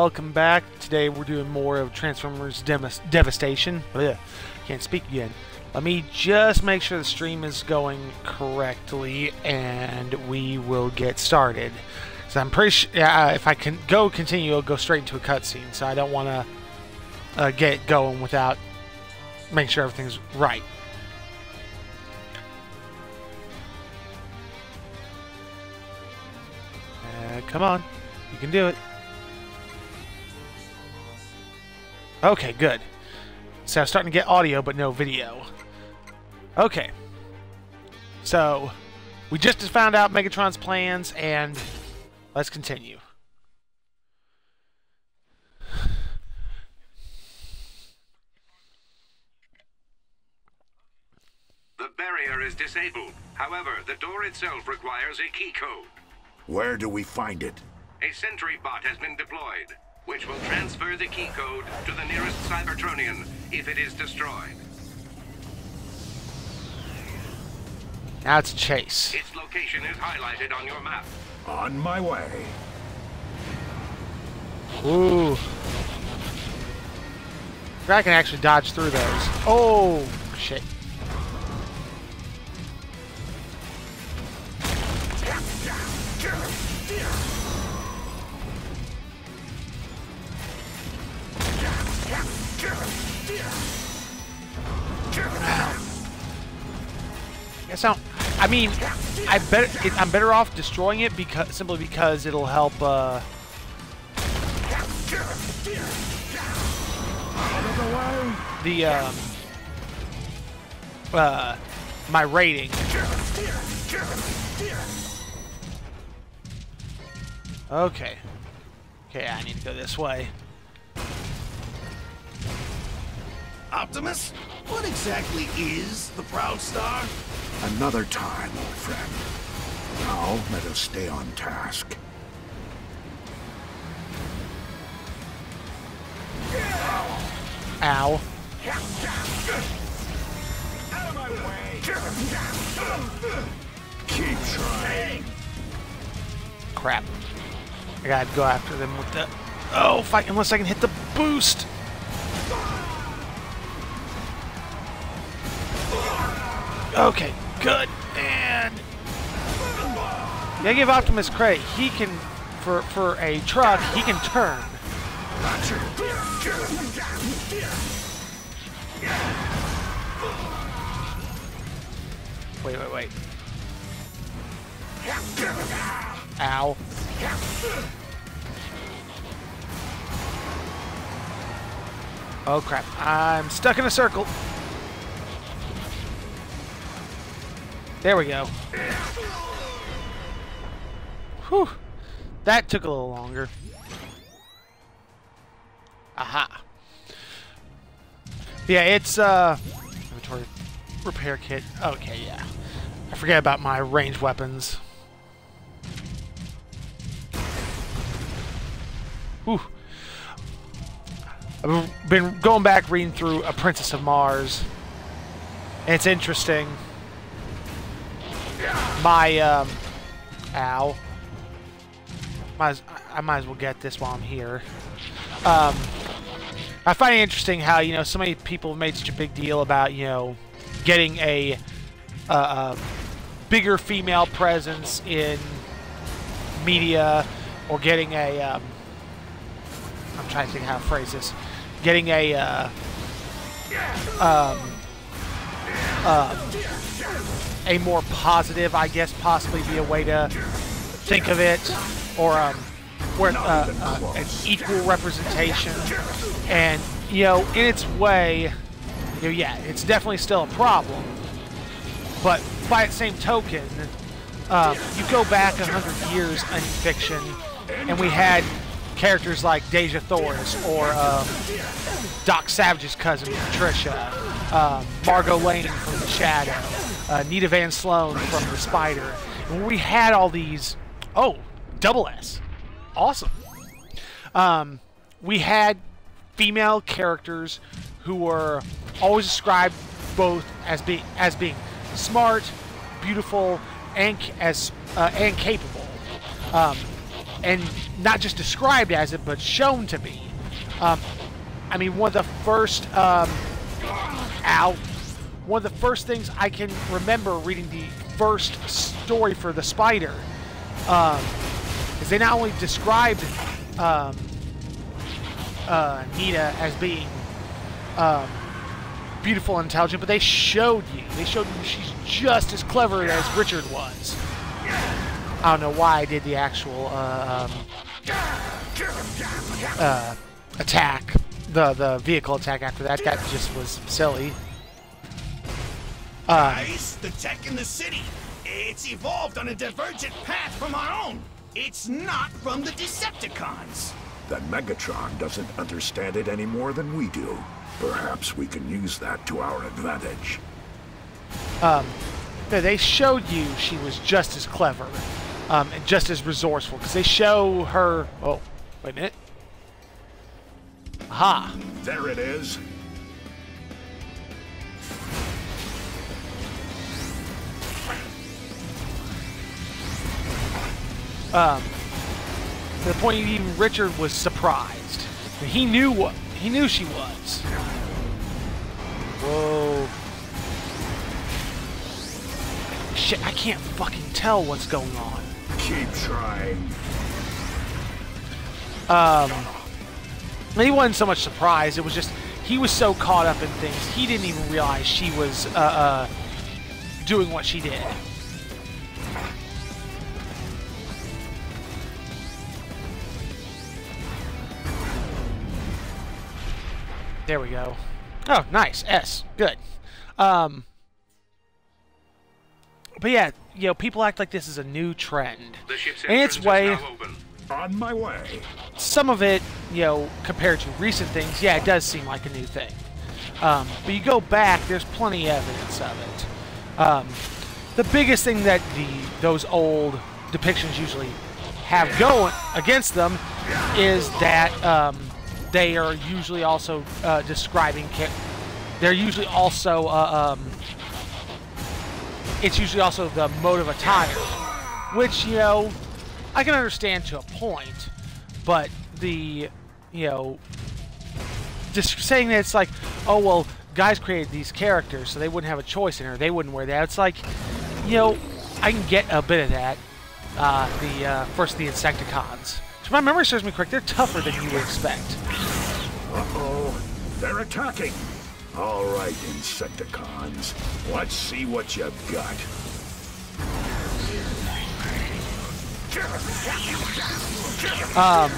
Welcome back. Today we're doing more of Transformers Devastation. Ugh, can't speak again. Let me just make sure the stream is going correctly and we will get started. So I'm pretty sure if I can go continue, it'll go straight into a cutscene. So I don't want to uh, get going without making sure everything's right. Uh, come on. You can do it. Okay, good. So I'm starting to get audio, but no video. Okay. So, we just found out Megatron's plans, and let's continue. The barrier is disabled. However, the door itself requires a key code. Where do we find it? A sentry bot has been deployed, which will transfer the key code to the nearest Cybertronian if it is destroyed. Now it's Chase. Its location is highlighted on your map. On my way. Ooh. I can actually dodge through those. Oh, shit. Guess don't. I mean, I bet it, I'm better off destroying it because simply because it'll help. Uh, the um, uh, my rating. Okay. Okay, I need to go this way. Optimus? What exactly is the Proudstar? Another time, old friend. Now, let us stay on task. Ow. Keep trying. Crap. I gotta go after them with the... Oh, fight unless I can hit the boost. Okay, good. And... Yeah, give Optimus credit. He can, for, for a truck, he can turn. Wait, wait, wait. Ow. Oh crap, I'm stuck in a circle. There we go. Whew. That took a little longer. Aha. Yeah, it's, uh... Inventory repair kit. Okay, yeah. I forget about my ranged weapons. Whew. I've been going back reading through A Princess of Mars. It's interesting. My, um... Ow. Might as, I might as well get this while I'm here. Um... I find it interesting how, you know, so many people have made such a big deal about, you know, getting a, uh, a bigger female presence in media or getting a, um, I'm trying to think how to phrase this, getting a, uh, um, um, a more positive, I guess, possibly be a way to think of it, or, um, where uh, uh, an equal representation, and you know, in its way, you know, yeah, it's definitely still a problem. But by the same token, um, you go back a hundred years in fiction, and we had characters like Dejah Thoris or um, Doc Savage's cousin Patricia, um, Margot Lane from The Shadow, uh, Nita Van Sloan from The Spider. And we had all these. Oh, double S awesome. Um, we had female characters who were always described both as being as being smart, beautiful, and as uh, and capable. Um, and not just described as it, but shown to be. Um, I mean, one of the first, um, ow, one of the first things I can remember reading the first story for the spider um, is they not only described um, uh, as being um, beautiful and intelligent, but they showed you. They showed you she's just as clever as Richard was. I don't know why I did the actual uh, um, uh, attack, the the vehicle attack after that. That just was silly. Guys, the tech in the city. It's evolved on a divergent path from our own. It's not from the Decepticons. Then Megatron doesn't understand it any more than we do. Perhaps we can use that to our advantage. no, they showed you she was just as clever um, and just as resourceful because they show her. Oh, wait a minute. Aha. There it is. Um, to the point even Richard was surprised. He knew what he knew she was. Whoa. Shit, I can't fucking tell what's going on. Keep trying. Um, he wasn't so much surprised. It was just he was so caught up in things he didn't even realize she was uh, uh, doing what she did. There we go. Oh, nice. S. Good. Um, but yeah, you know, people act like this is a new trend. The ship's In its way. On my way. some of it, you know, compared to recent things, yeah, it does seem like a new thing. Um, but you go back, there's plenty of evidence of it. Um, the biggest thing that the those old depictions usually have going against them is that um, they are usually also uh, describing. They're usually also. Uh, um, it's usually also the mode of attire, which you know I can understand to a point, but the you know just saying that it's like, oh well, guys created these characters, so they wouldn't have a choice in her. They wouldn't wear that. It's like, you know, I can get a bit of that. Uh, the uh, first the Insecticons. If my memory serves me correct, they're tougher than you would expect. Uh-oh. They're attacking. All right, Insecticons. Let's see what you've got. Um,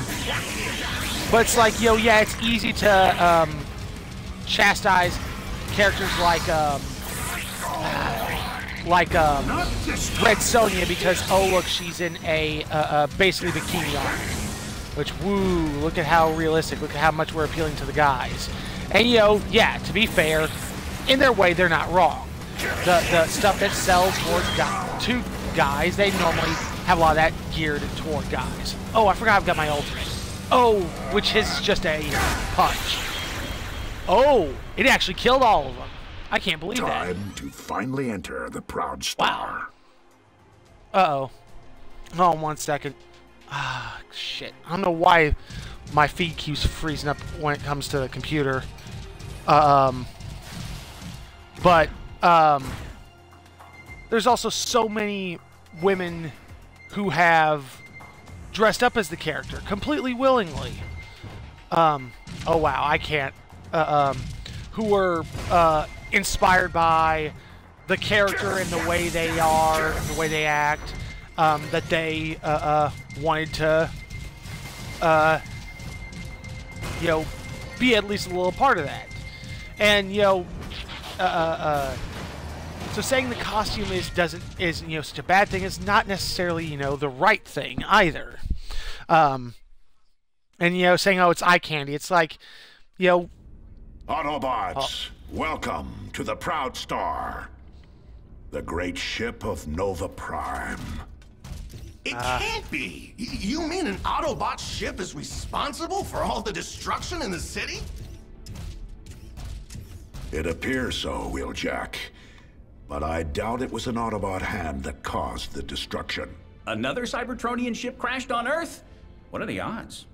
but it's like, yo, yeah, it's easy to um, chastise characters like um, like um, Red Sonja because oh look, she's in a uh, uh, basically bikini armor. Which woo, look at how realistic, look at how much we're appealing to the guys. And you know, yeah, to be fair, in their way they're not wrong. The the stuff that sells towards to guys, they normally have a lot of that geared toward guys. Oh, I forgot I've got my ultimate. Oh, which his is just a punch. Oh, it actually killed all of them. I can't believe that. time to finally enter the Proudstar. Uh-oh. Hold on one second. Ah, shit. I don't know why my feed keeps freezing up when it comes to the computer. Um, but, um, there's also so many women who have dressed up as the character completely willingly. Um, oh wow, I can't. Uh, um, who were uh, inspired by the character and the way they are, the way they act, um, that they uh, uh, wanted to, uh, you know, be at least a little part of that. And you know, uh, uh, uh, so saying the costume is doesn't is you know such a bad thing is not necessarily you know the right thing either. Um, and you know saying oh it's eye candy, it's like you know Autobots, welcome to the Proudstar. The great ship of Nova Prime. It ah. can't be. Y- You mean an Autobot ship is responsible for all the destruction in the city? It appears so, Wheeljack. But I doubt it was an Autobot hand that caused the destruction. Another Cybertronian ship crashed on Earth? What are the odds?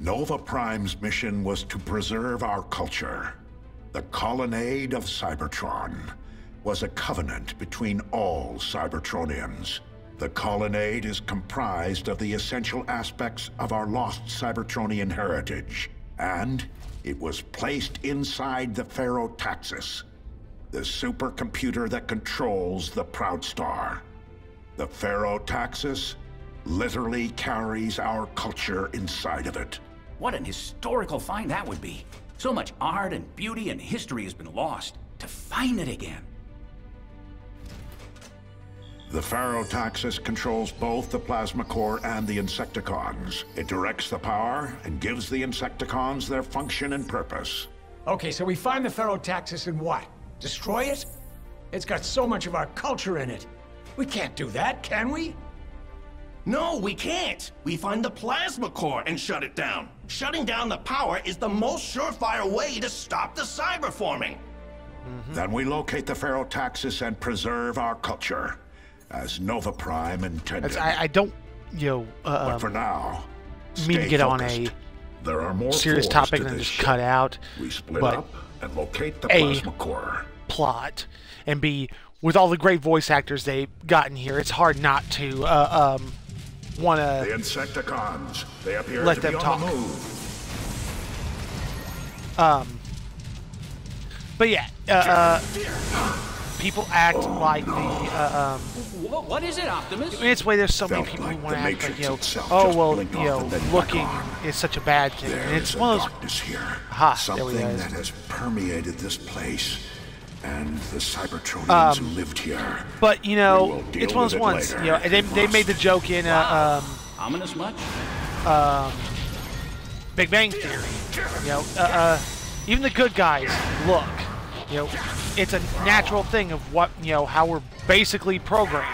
Nova Prime's mission was to preserve our culture. The Colonnade of Cybertron was a covenant between all Cybertronians. The Colonnade is comprised of the essential aspects of our lost Cybertronian heritage, and it was placed inside the Ferrotaxis, the supercomputer that controls the Proud Star. The Ferrotaxis literally carries our culture inside of it. What an historical find that would be. So much art and beauty and history has been lost. To find it again. The Ferrotaxis controls both the Plasma Core and the Insecticons. It directs the power and gives the Insecticons their function and purpose. Okay, so we find the Ferrotaxis and what? Destroy it? It's got so much of our culture in it. We can't do that, can we? No, we can't. We find the plasma core and shut it down. Shutting down the power is the most surefire way to stop the cyber forming. Then we locate the Ferrotaxis and preserve our culture, as Nova Prime intended. I, I don't, you know, uh, but for now, mean to get on a there are more serious topic to than just ship. cut out. We split up and locate the A- Plasma Core. plot and b with all the great voice actors they've gotten here it's hard not to uh, um want The to Insecticons. They appear Let to them be talk. on the move. but yeah uh, uh people act like the uh, um What, what is it, Optimus? I mean, it's way there's so many people like who want to act like Matrix you know oh well you know and then back looking on. is such a bad thing There and is it's a one of those darkness here. Aha, there we Something that has permeated this place. And the Cybertronians who lived here. but you know it's one of those ones later. you know they, they made the joke in uh, um Ominous much? Big Bang Theory. You know, uh, uh, even the good guys look. You know, it's a natural thing of what you know how we're basically programmed.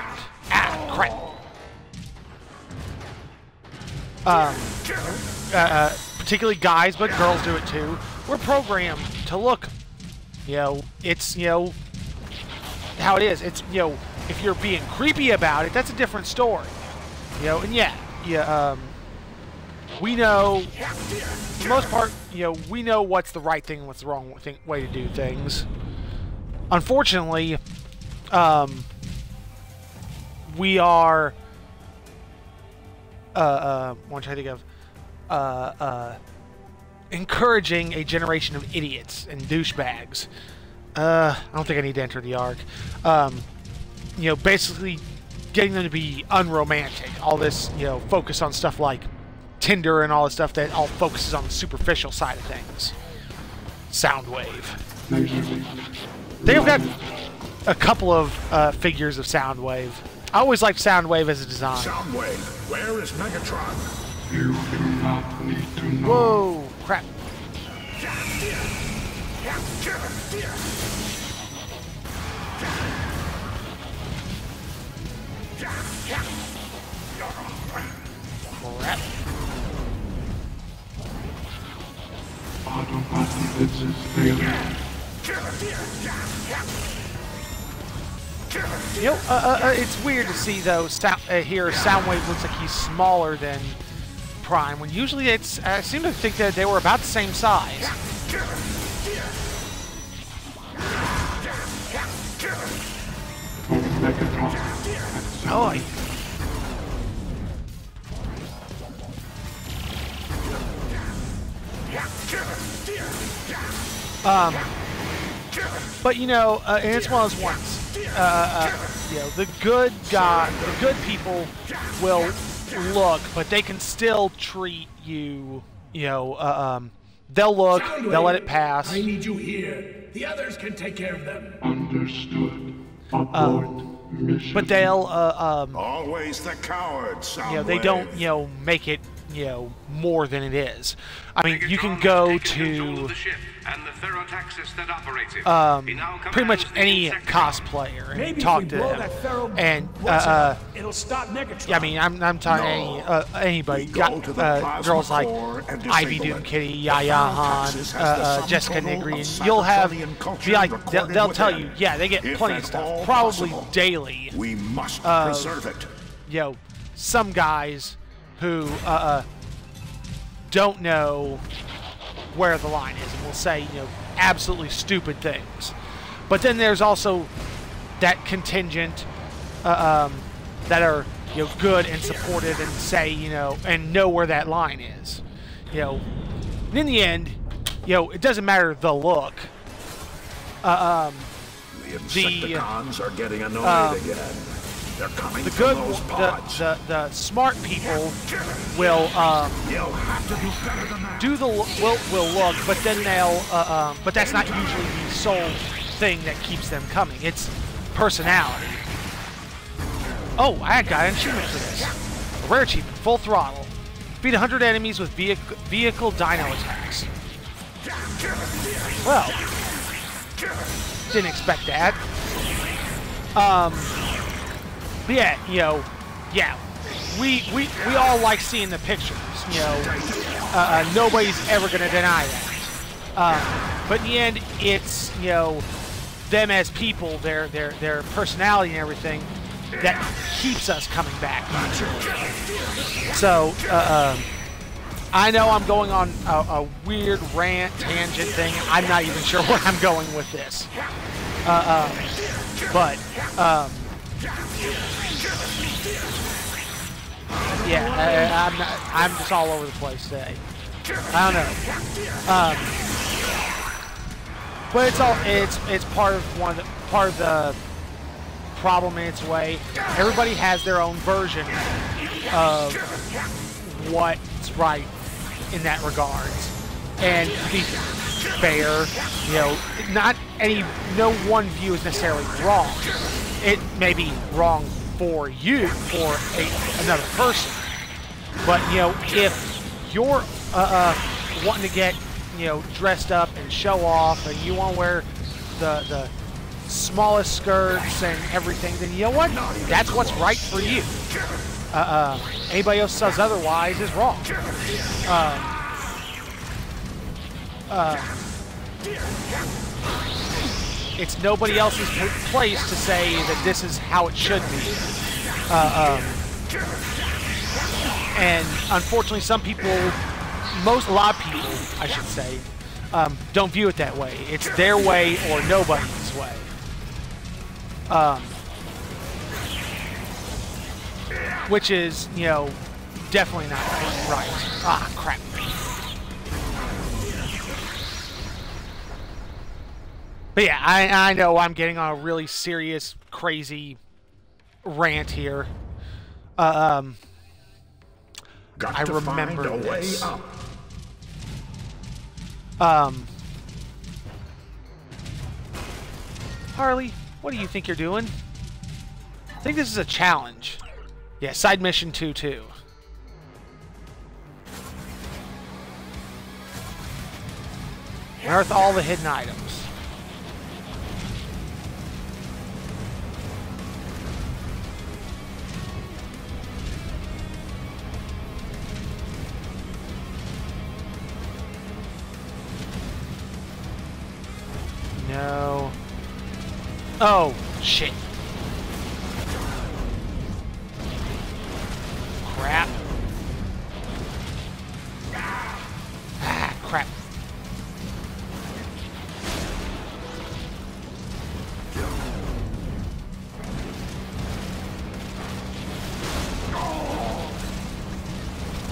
Ah, crap. Um, uh, uh, particularly guys, but girls do it too. We're programmed to look. You know, it's you know how it is. It's you know if you're being creepy about it, that's a different story. You know, and yeah, yeah. Um, we know, for the most part, you know, we know what's the right thing and what's the wrong thing, way to do things. Unfortunately, um, we are, uh, uh, what am I think of, uh, uh, encouraging a generation of idiots and douchebags. Uh, I don't think I need to enter the arc. Um, you know, basically getting them to be unromantic. All this, you know, focus on stuff like Tinder and all the stuff that all focuses on the superficial side of things. Soundwave. They've got a couple of uh, figures of Soundwave. I always liked Soundwave as a design. Soundwave, where is Megatron? You do not need to know. Whoa, crap. Crap. Is failing. You know, uh, uh, uh, it's weird to see though. Uh, here, Soundwave looks like he's smaller than Prime. When usually it's, I seem to think that they were about the same size. Oh, Um, but you know, uh, and it's one of those ones. Uh, uh, you know, the good guy, the good people will look, but they can still treat you. You know, uh, um, they'll look, they'll let it pass. I need you here. The others can take care of them. Understood. Abort mission. But they'll, uh, um, Always the coward, Soundwave. you know, they don't, you know, make it, you know, more than it is. I mean, you can go Megatron has taken control to of the ship and the Ferrotaxis that operates it. um, pretty much any cosplayer and Maybe talk to them. And uh, it uh, up, it'll stop Megatron. yeah, I mean, I'm, I'm talking any, uh, anybody. We Got to the uh, girls like Ivy disable Doom. Kitty, Yaya Han, uh, uh, Jessica total Nigri, and you'll have be like they'll, they'll tell you, yeah, they get plenty of stuff, probably possible, daily. We must Uh, preserve it. you know, some guys who uh, uh, don't know where the line is and will say, you know, absolutely stupid things. But then there's also that contingent uh, um, that are you know good and supportive and say you know and know where that line is. You know, and in the end, you know, it doesn't matter the look. Uh, um, The The, are getting annoyed um, again. They're coming the good, the, the the smart people will um, have to do better than that. do the will will look, but then they'll uh, um, but that's not usually the sole thing that keeps them coming. It's personality. Oh, I got an achievement for this. A rare achievement, full throttle. Beat 100 enemies with vehicle, vehicle dino attacks. Well, didn't expect that. Um, but yeah, you know, yeah, we we we all like seeing the pictures. You know, uh, uh, nobody's ever gonna deny that. Uh, but in the end, it's you know them as people, their their their personality and everything that keeps us coming back. So uh, um, I know I'm going on a, a weird rant tangent thing. I'm not even sure where I'm going with this. Uh, um, but um, yeah, I, I'm I'm just all over the place today. I don't know. Um, but it's all it's it's part of one part of the problem in its way. Everybody has their own version of what's right in that regard. And be fair, you know, not any no one view is necessarily wrong. It may be wrong for you or a, another person. But you know, if you're uh, uh, wanting to get you know dressed up and show off, and you want to wear the the smallest skirts and everything, then you know what? That's what's right for you. Uh, uh, anybody else says otherwise is wrong. It's nobody else's place to say that this is how it should be. Uh, um, and unfortunately, some people, most, a lot of people, I should say, um, don't view it that way. It's their way or nobody's way. Um, which is, you know, definitely not right. Ah, crap. But yeah, I, I know I'm getting on a really serious, crazy rant here. Uh, um, Got I to remember find a way up. um, Harley, what do you think you're doing? I think this is a challenge. Yeah, side mission 2 2. Unearth all the hidden items. Oh, shit. Crap. Ah, crap.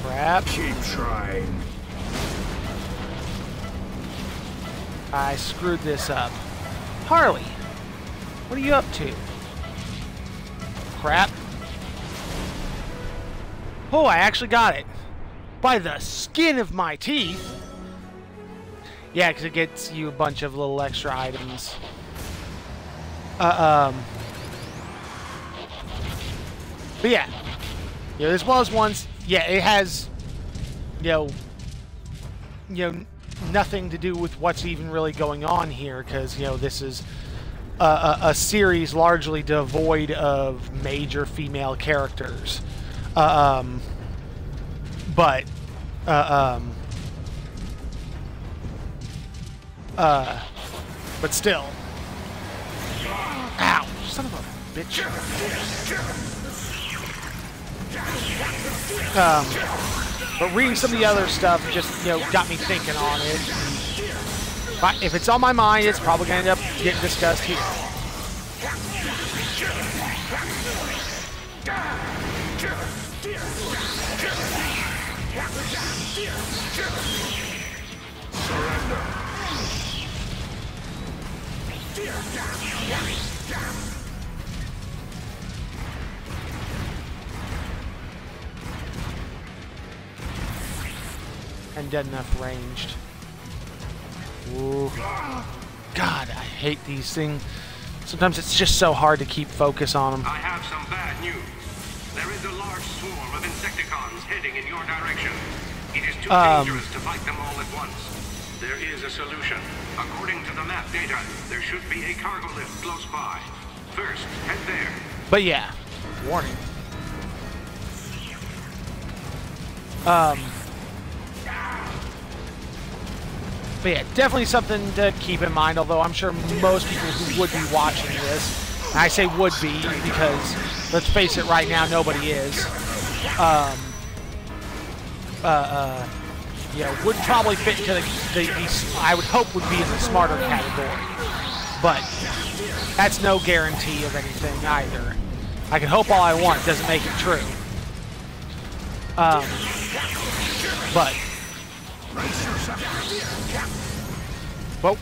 Crap. Keep trying. I screwed this up. Harley, you up to? Crap. Oh, I actually got it. By the skin of my teeth. Yeah, because it gets you a bunch of little extra items. Uh, um. But yeah. You know, as well as ones, yeah, it has, you know, you know, nothing to do with what's even really going on here because you know this is a, a, series largely devoid of major female characters. Uh, um, but uh, um, uh, but still. Ow son of a bitch. Um, But reading some of the other stuff just, you know, got me thinking on it. If, if it's on my mind, it's probably going to end up getting discussed here. and dead enough ranged. Ooh. God, I hate these things. Sometimes it's just so hard to keep focus on them. I have some bad news. There is a large swarm of Insecticons heading in your direction. It is too Um. dangerous to fight them all at once. There is a solution. According to the map data, there should be a cargo lift close by. First, head there. But yeah, warning. Um. But yeah, definitely something to keep in mind. Although I'm sure most people who would be watching this, I say would be because let's face it, right now nobody is. Um. Uh. uh yeah, would probably fit into the, the, the I would hope would be in the smarter category, but that's no guarantee of anything either. I can hope all I want, doesn't make it true. Um, but, but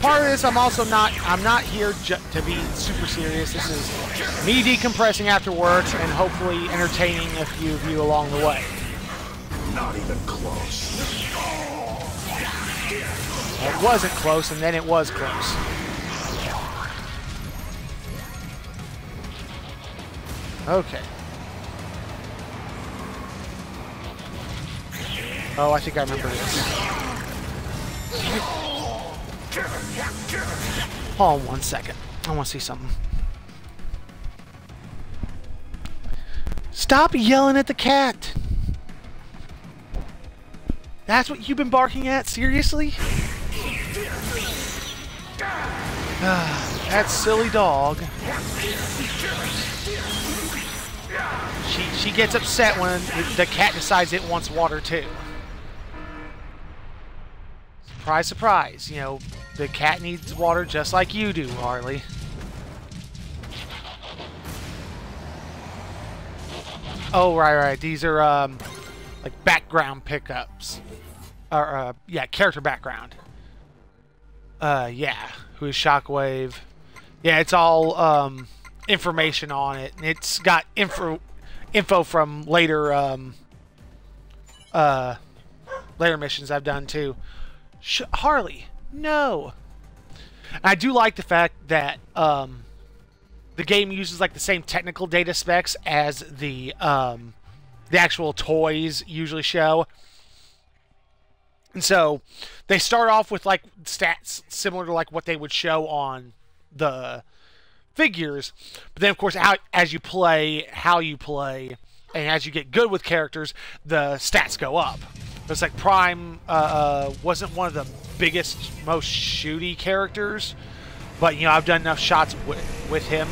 part of this, I'm also not, I'm not here to be super serious. This is me decompressing after work and hopefully entertaining a few of you along the way. Not even close. It wasn't close, and then it was close. Okay. Oh, I think I remember this. Hold on one second. I want to see something. Stop yelling at the cat! That's what you've been barking at? Seriously? Ah, that silly dog. She she gets upset when the cat decides it wants water too. Surprise, surprise. You know, the cat needs water just like you do, Harley. Oh, right, right. These are um, like background pickups. Or, uh, yeah, character background. Uh, yeah. Who is Shockwave? Yeah, it's all um, information on it. It's got info info from later um, uh, later missions I've done too. Sh- Harley, no. I do like the fact that um, the game uses like the same technical data specs as the um, the actual toys usually show. And so they start off with like stats similar to like what they would show on the figures. But then of course how, as you play, how you play, and as you get good with characters, the stats go up. It's like Prime uh, uh, wasn't one of the biggest, most shooty characters, but you know I've done enough shots with, with him.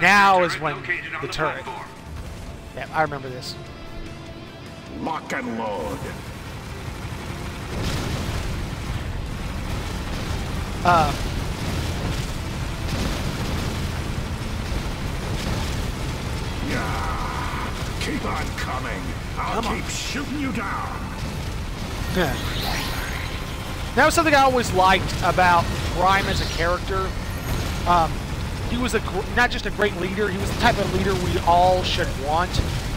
Now is when located on the turret. platform. Yeah, I remember this. Lock and load. Uh, Yeah. Keep on coming. I'll Come on. keep shooting you down. Yeah. That was something I always liked about Prime as a character. Um, he was a gr- not just a great leader; he was the type of leader we all should want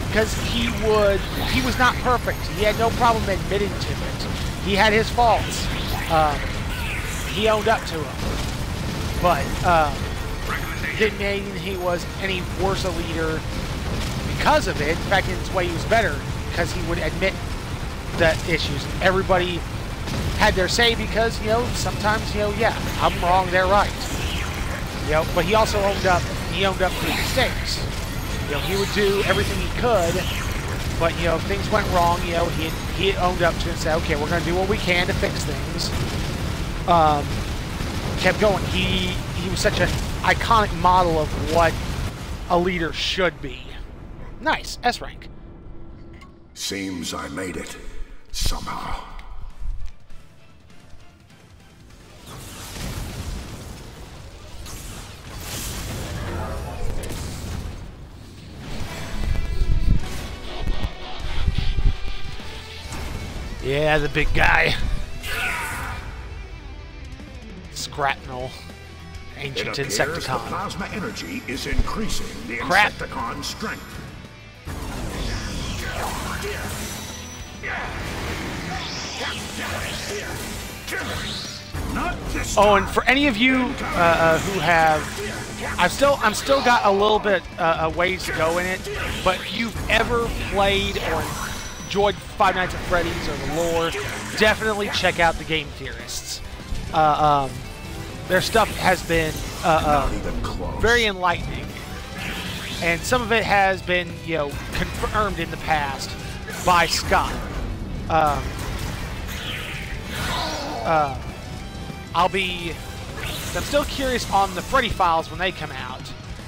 because he would. He was not perfect. He had no problem admitting to it. He had his faults. Um, he owned up to them, but um, didn't mean he was any worse a leader because of it. back in his way, he was better because he would admit the issues. Everybody had their say because, you know, sometimes, you know, yeah, I'm wrong, they're right. You know, but he also owned up, he owned up to his mistakes. You know, he would do everything he could, but, you know, if things went wrong, you know, he, he owned up to it and said, okay, we're going to do what we can to fix things. Um, kept going. He, he was such an iconic model of what a leader should be. Nice, S rank. Seems I made it. Somehow. Yeah, the big guy. Shrapnel. Ancient Insecticon. plasma energy is increasing the Crap. Insecticon strength. Oh, and for any of you uh, uh, who have, I've still, I'm still got a little bit uh, uh, ways to go in it. But if you've ever played or enjoyed Five Nights at Freddy's or the lore, definitely check out the Game Theorists. Uh, um, their stuff has been uh, uh, very enlightening, and some of it has been, you know, confirmed in the past by Scott. Um, uh, I'll be. I'm still curious on the Freddy files when they come out,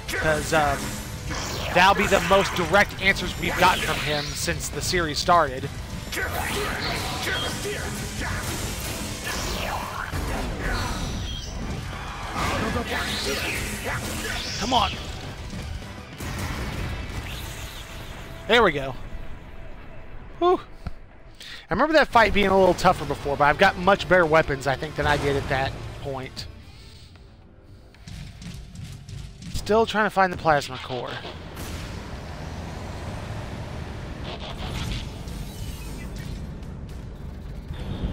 because um, that'll be the most direct answers we've gotten from him since the series started. Come on. There we go. Whew. I remember that fight being a little tougher before, but I've got much better weapons, I think, than I did at that point. Still trying to find the plasma core.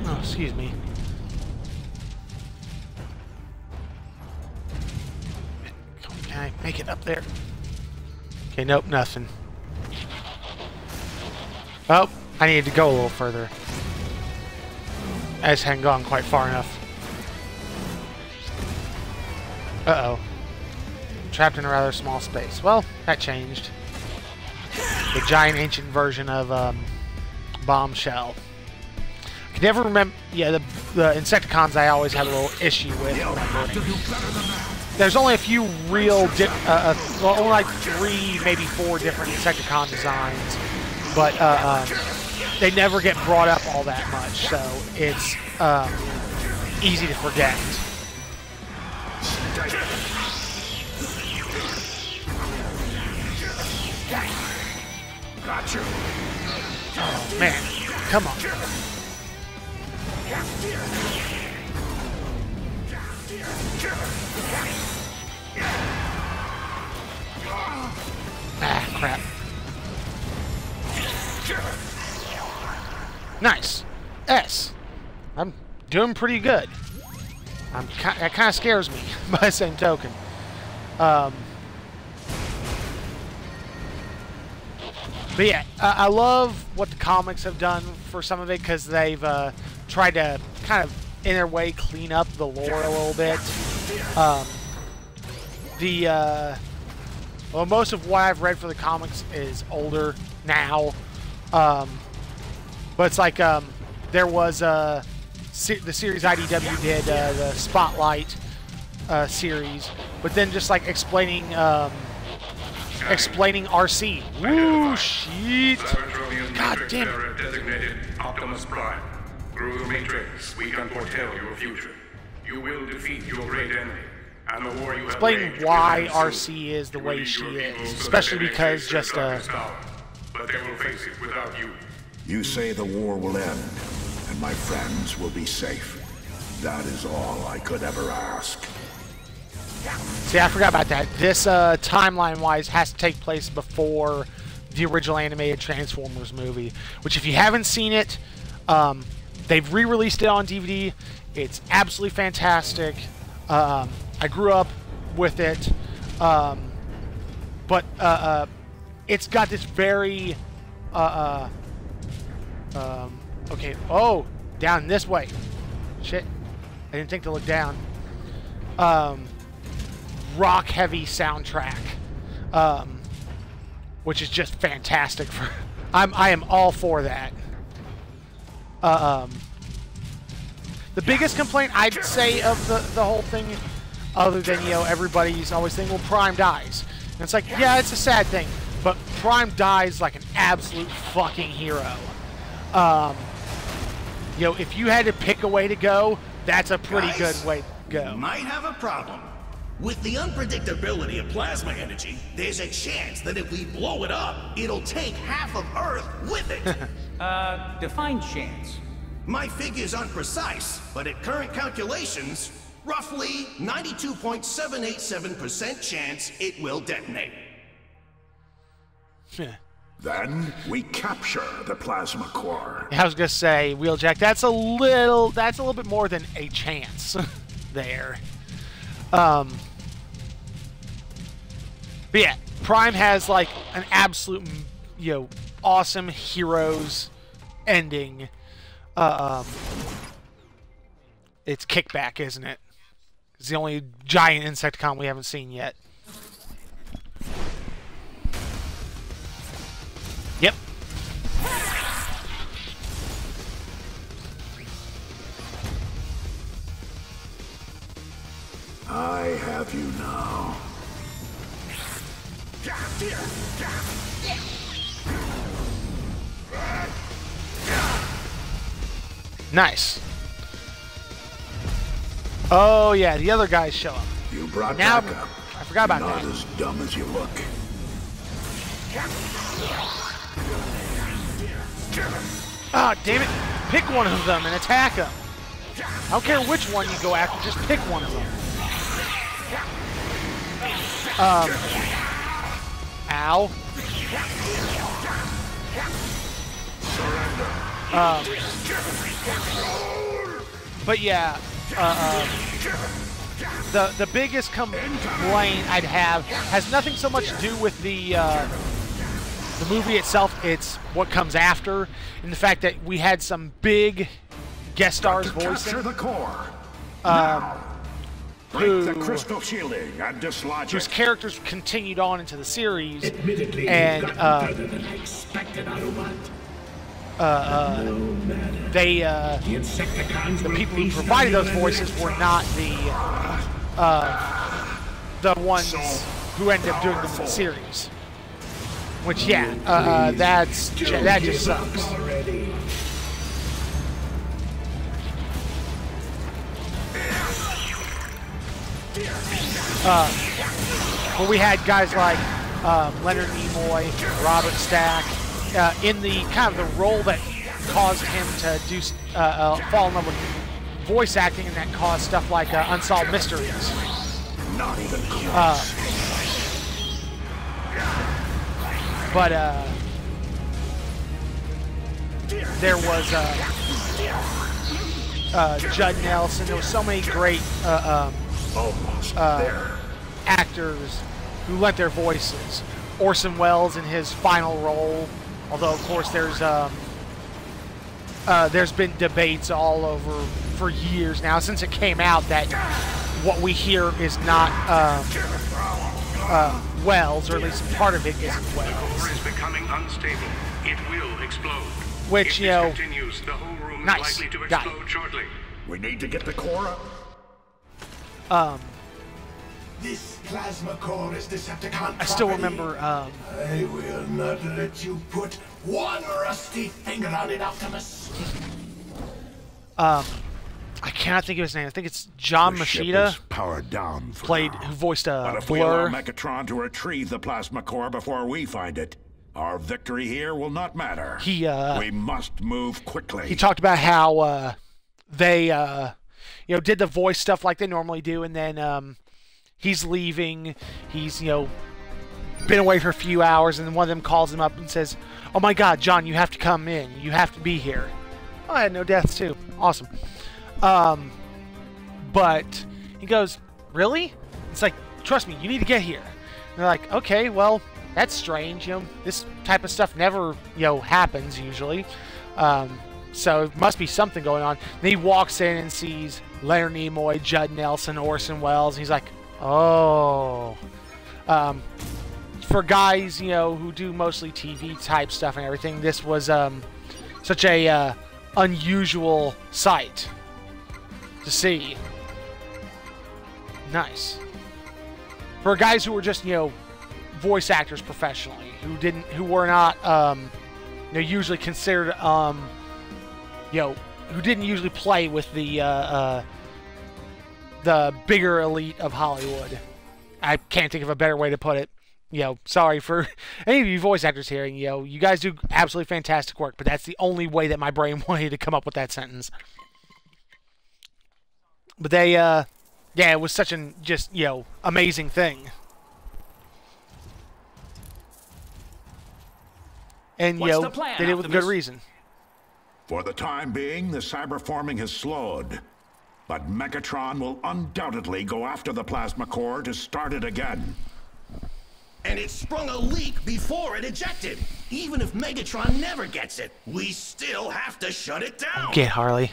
Oh, excuse me. Can I make it up there? Okay, nope, nothing. Oh, I needed to go a little further. I just hadn't gone quite far enough. Uh-oh. Trapped in a rather small space. Well, that changed. The giant ancient version of um, Bombshell. I can never remember... Yeah, the, the Insecticons I always had a little issue with. There's only a few real... Uh, uh, well, only like three, maybe four different Insecticon designs. But uh, um, they never get brought up all that much, so it's um, easy to forget. Gotcha. Oh, man, come on. Ah, crap. Nice. S. I'm doing pretty good. I'm that kind of scares me by the same token. Um, but yeah, uh, I love what the comics have done for some of it because they've uh, tried to kind of, in their way, clean up the lore a little bit. Um, the uh, well, most of what I've read for the comics is older now. Um, but it's like um, there was uh, se the series IDW did uh, the Spotlight uh, series, but then just like explaining um, explaining Arcee. Woo shit! God damn it. designated Optimus Prime. Through the Matrix, we can foretell your future. You will defeat your great enemy. And the war you have Explaining why Arcee is the way she is, especially because just uh. But they will face it without you. You say the war will end, and my friends will be safe. That is all I could ever ask. Yeah. See, I forgot about that. This uh, timeline-wise has to take place before the original animated Transformers movie. Which, if you haven't seen it, um, they've re-released it on DVD. It's absolutely fantastic. Um, I grew up with it, um, but uh, uh, it's got this very uh, uh, um, okay. Oh, down this way. Shit, I didn't think to look down. Um, rock heavy soundtrack, um, which is just fantastic. For I'm I am all for that. Uh, um, the biggest complaint I'd say of the the whole thing, other than you know everybody's always saying, well, Prime dies, and it's like yeah, it's a sad thing, but Prime dies like an absolute fucking hero. Um, you know, if you had to pick a way to go, that's a pretty Guys, good way to go. You might have a problem. With the unpredictability of plasma energy, there's a chance that if we blow it up, it'll take half of Earth with it. Uh, define chance. My figures aren't precise, but at current calculations, roughly 92.787% chance it will detonate. Then we capture the plasma core. I was gonna say, Wheeljack, that's a little, that's a little bit more than a chance there. Um, but yeah, Prime has like an absolute, you know, awesome heroes ending. Uh, um, it's Kickback, isn't it? It's the only giant Insecticon we haven't seen yet. I have you now. Nice. Oh yeah, the other guys show up. You brought Now backup. I forgot about Not that. as dumb as you look. Ah, damn it! Pick one of them and attack them. I don't care which one you go after, just pick one of them. Um. Ow. Um. But yeah, uh, um, the the biggest complaint I'd have has nothing so much to do with the uh, the movie itself. It's what comes after, and the fact that we had some big guest stars voicing the core. now. Break the crystal shielding and dislodge whose it. characters continued on into the series, Admittedly, and you've uh, further than I expected, Autobot. uh, they uh, The Insecticons the people who provided those voices were not the uh, the ones who ended up doing them in the series. Which yeah, uh, uh, that's that just give up sucks. Already. But we had guys like um, Leonard Nimoy, Robert Stack, uh, in the kind of the role that caused him to do uh, uh, fall in love with voice acting, and that caused stuff like uh, Unsolved Mysteries. Not even close. But uh, there was uh, uh, Judd Nelson. There was so many great uh, um, Almost there. actors who lent their voices. Orson Welles in his final role, although of course there's um, uh, there's been debates all over for years now since it came out that what we hear is not um, uh, Welles, or at least part of it isn't The Welles. core is becoming unstable. It will explode. Which, if you know, continues, the whole room nice. is likely to Got explode shortly. We need to get the core up. Um, This plasma core is Decepticon I still remember um, I will not let you put one rusty finger on it, Optimus. I cannot think of his name. I think it's John Moschitta powered down for played now. who voiced uh, But if we allow Blurr. Megatron to retrieve the plasma core before we find it, our victory here will not matter. He uh, we must move quickly. he talked about how uh, they uh, you know did the voice stuff like they normally do and then um, he's leaving. He's you know been away for a few hours and one of them calls him up and says oh my god john you have to come in. You have to be here. Oh, i had no deaths too. Awesome. Um, but he goes really? It's like trust me you need to get here. And they're like okay well that's strange. You know this type of stuff never you know happens usually. Um, so it must be something going on. Then he walks in and sees Leonard Nimoy, Judd Nelson, Orson Welles. He's like, oh. Um, for guys, you know, who do mostly TV type stuff and everything, this was um, such a uh, unusual sight to see. Nice. For guys who were just, you know, voice actors professionally who didn't who were not um, you know usually considered um, you know who didn't usually play with the uh, uh, the bigger elite of Hollywood. I can't think of a better way to put it. You know, sorry for any of you voice actors here. You know, you guys do absolutely fantastic work, but that's the only way that my brain wanted to come up with that sentence. But they, uh, yeah, it was such an just you know amazing thing. And What's you know, the plan, they did it with good reason. For the time being, the cyberforming has slowed. But Megatron will undoubtedly go after the plasma core to start it again. And it sprung a leak before it ejected. Even if Megatron never gets it, we still have to shut it down. Get Harley.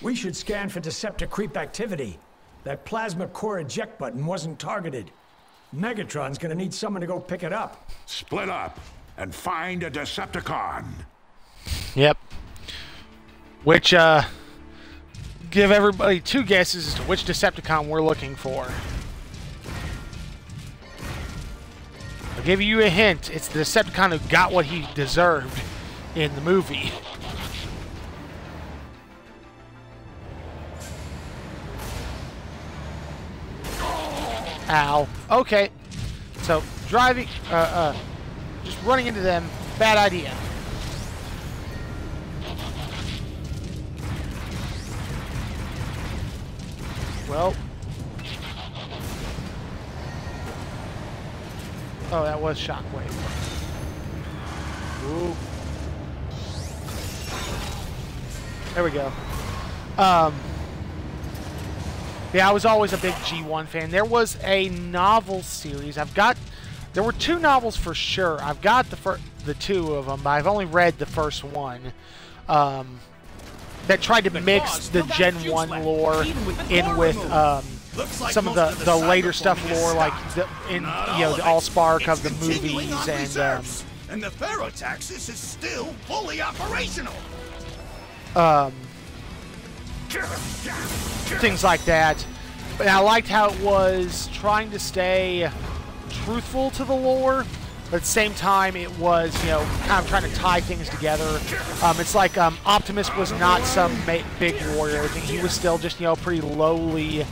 We should scan for Deceptor creep activity. That plasma core eject button wasn't targeted. Megatron's gonna need someone to go pick it up. Split up and find a Decepticon. Yep. Which, uh, give everybody two guesses as to which Decepticon we're looking for. I'll give you a hint. It's the Decepticon who got what he deserved in the movie. Ow. Okay. So, driving, uh, uh, just running into them, bad idea. Well. Oh, that was Shockwave. Ooh. There we go. Um. Yeah, I was always a big G1 fan. There was a novel series. I've got. There were two novels for sure. I've got the the two of them, but I've only read the first one. Um, that tried to mix the Gen 1 lore even with the in with um, some of the, the later stuff lore, like the, in you know the. Allspark of the movies and um, and the Ferrotaxis is still fully operational. um, things like that. But I liked how it was trying to stay truthful to the lore, but at the same time it was, you know, kind of trying to tie things together. Um, it's like um, Optimus was not some big warrior. I think he was still just, you know, pretty lowly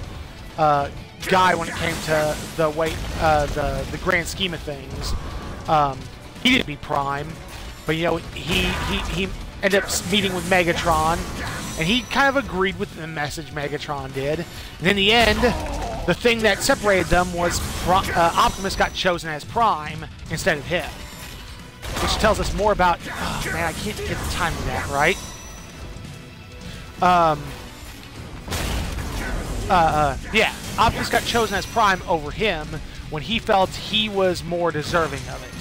uh, guy when it came to the weight, uh, the the grand scheme of things. Um, he didn't be Prime, but you know, he he he ended up meeting with Megatron, and he kind of agreed with the message Megatron did. And in the end, the thing that separated them was Pro- uh, Optimus got chosen as Prime instead of him, which tells us more about. Oh man, I can't get the timing of that right. Um. Uh, uh, yeah, Optimus got chosen as Prime over him when he felt he was more deserving of it.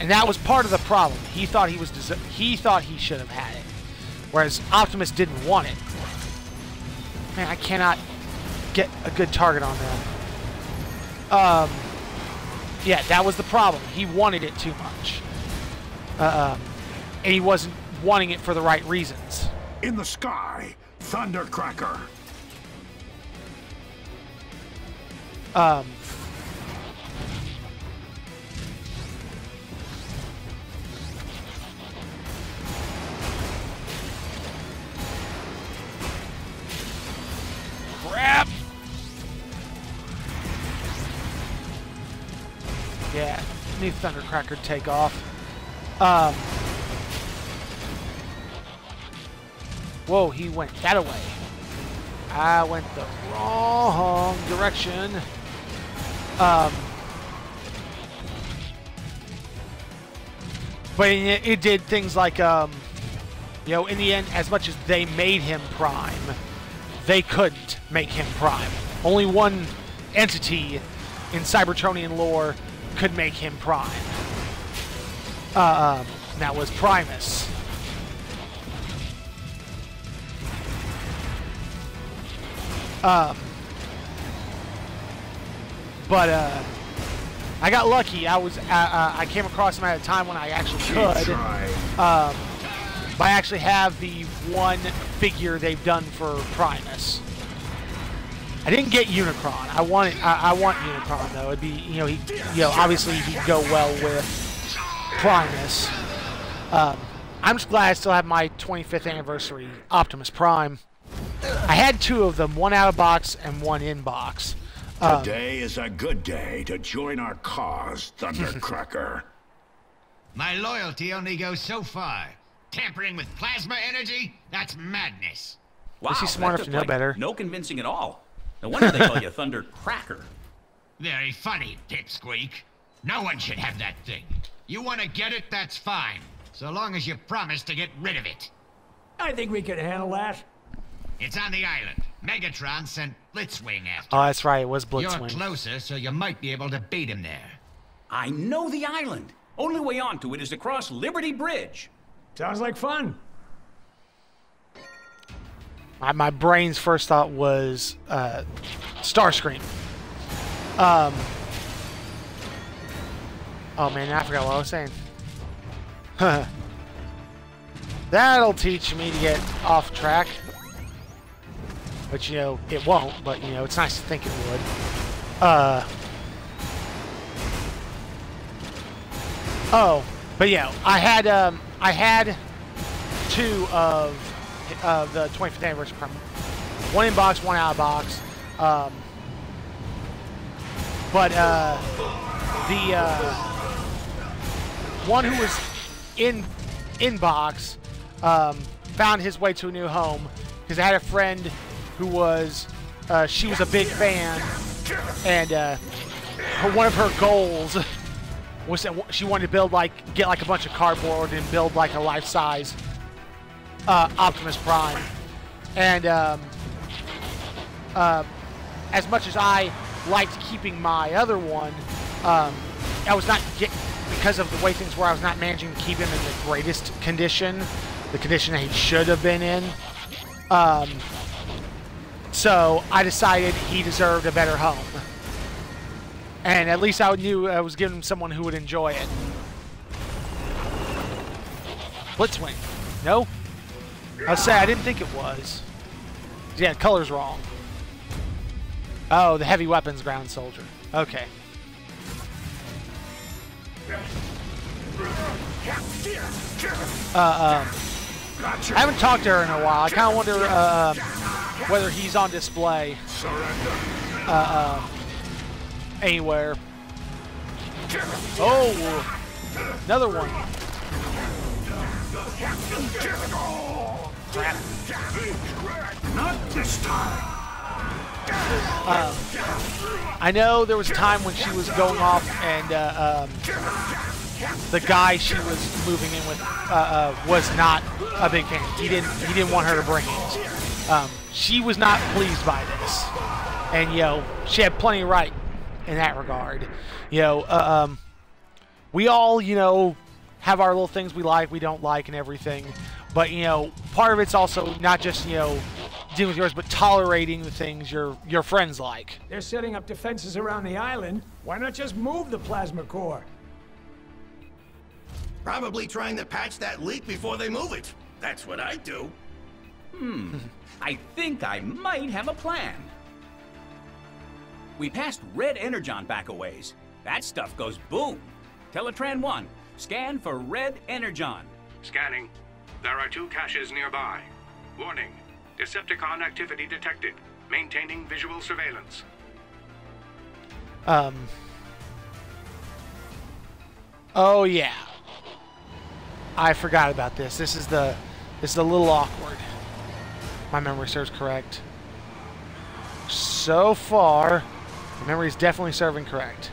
And that was part of the problem. He thought he was he thought he should have had it, whereas Optimus didn't want it. Man, I cannot get a good target on that. Um, yeah, that was the problem. He wanted it too much, uh, um, and he wasn't wanting it for the right reasons. In the sky, Thundercracker. Um, crap. Yeah, need Thundercracker take off. Um, whoa, he went that way. I went the wrong direction. Um, but it, it did things like, um, you know, in the end, as much as they made him Prime, they couldn't make him Prime. Only one entity in Cybertronian lore could make him Prime. Uh, um, that was Primus. Um, but uh, I got lucky. I was uh, uh, I came across him at a time when I actually could. Um, but I actually have the one figure they've done for Primus. I didn't get Unicron. I want I, I want Unicron though. It'd be you know he you know obviously he'd go well with Primus. Um, I'm just glad I still have my 25th anniversary Optimus Prime. I had two of them, one out of box and one in box. Um, Today is a good day to join our cause, Thundercracker. My loyalty only goes so far. Tampering with plasma energy? That's madness. Wow, he that smart enough to know like, better? No convincing at all. No wonder they call you Thundercracker. Very funny, Pipsqueak. No one should have that thing. You want to get it, that's fine. So long as you promise to get rid of it. I think we can handle that. It's on the island. Megatron sent Blitzwing after oh, that's right. It was Blitzwing. You're closer, so you might be able to beat him there. I know the island. Only way onto it is across Liberty Bridge. Sounds like fun. My, my brain's first thought was uh, Starscream. Um. Oh man, I forgot what I was saying. That'll teach me to get off track. But you know, it won't. But you know, it's nice to think it would. Uh. Oh, but yeah, I had um, I had two of of the 25th anniversary prime. One in box, one out of box. Um, but uh, the uh, one who was in in box um, found his way to a new home because I had a friend who was uh, she was a big fan, and uh, one of her goals was she wanted to build like get like a bunch of cardboard and build like a life size uh, Optimus Prime, and um, uh, as much as I liked keeping my other one, um, I was not get because of the way things were. I was not managing to keep him in the greatest condition, the condition that he should have been in. Um, so I decided he deserved a better home, and at least I knew I was giving someone who would enjoy it. Blitzwing, no. I was I didn't think it was. Yeah, color's wrong. Oh, the heavy weapons ground soldier. Okay. Uh, um, I haven't talked to her in a while. I kind of wonder uh, um, whether he's on display uh, um, anywhere. Oh, another one. Crap. Not this time. I know there was a time when she was going off and uh, um, the guy she was moving in with uh, uh, was not a big fan. He didn't he didn't want her to bring it. Um, she was not pleased by this, and you know she had plenty of right in that regard. You know, uh, um, we all you know have our little things we like, we don't like, and everything. But you know, part of it's also not just you know dealing with yours, but tolerating the things your your friends like. They're setting up defenses around the island. Why not just move the plasma core? Probably trying to patch that leak before they move it. That's what I do. Hmm. I think I might have a plan. We passed Red Energon back a ways. That stuff goes boom. Teletran 1, scan for Red Energon. Scanning. There are two caches nearby. Warning. Decepticon activity detected. Maintaining visual surveillance. Um. Oh yeah. I forgot about this. This is the this is a little awkward. My memory serves correct. So far, the memory is definitely serving correct.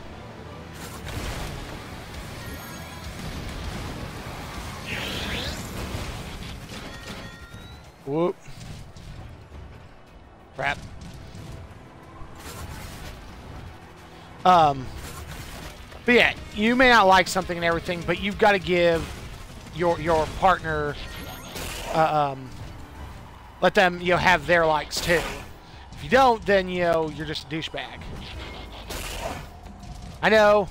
Whoop. Crap. Um, but yeah, you may not like something and everything, but you've got to give your your partner, uh, um, let them you know have their likes too. If you don't, then you know you're just a douchebag. I know.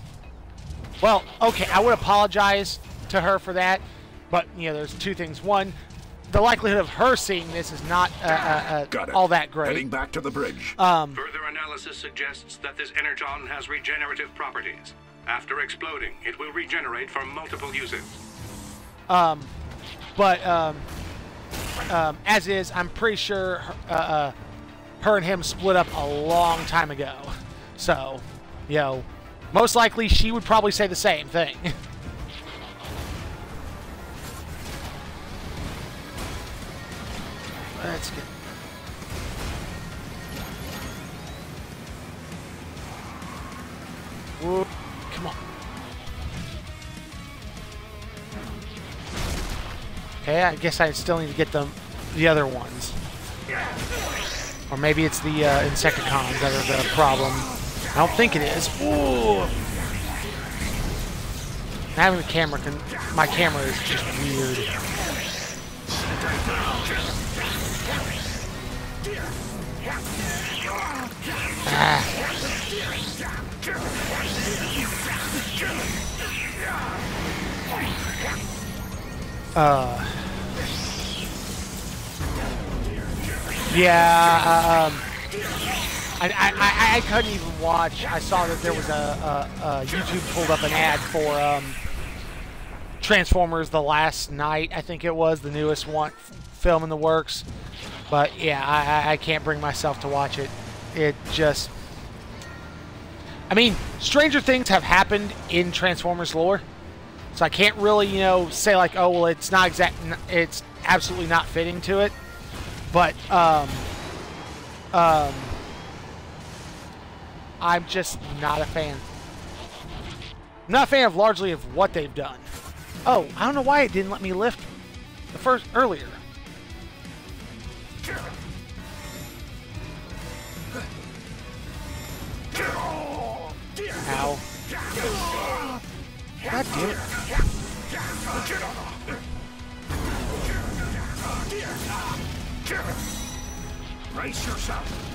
Well, okay, I would apologize to her for that, but you know, there's two things. One, the likelihood of her seeing this is not uh, uh, Got uh, it. all that great. Heading back to the bridge. Um, Further analysis suggests that this energon has regenerative properties. After exploding, it will regenerate for multiple uses. Um, but um, um, as is, I'm pretty sure uh, uh, her and him split up a long time ago. So, you know, most likely she would probably say the same thing. Let's get. Whoop. Come on. Okay, I guess I still need to get them, the other ones. Or maybe it's the uh, Insecticons that are the problem. I don't think it is. Ooh. Having the camera, can, my camera is just weird. Ah. Uh. Yeah. Um. I, I, I, couldn't even watch. I saw that there was a, a, a YouTube pulled up an ad for um, Transformers: The Last Knight. I think it was the newest one film in the works. But yeah, I, I can't bring myself to watch it. It just. I mean, stranger things have happened in Transformers lore, so I can't really, you know, say like, oh well, it's not exact, it's absolutely not fitting to it. But um, um, I'm just not a fan. Not a fan of largely of what they've done. Oh, I don't know why it didn't let me lift the first earlier. Ow. God damn it. Brace yourself.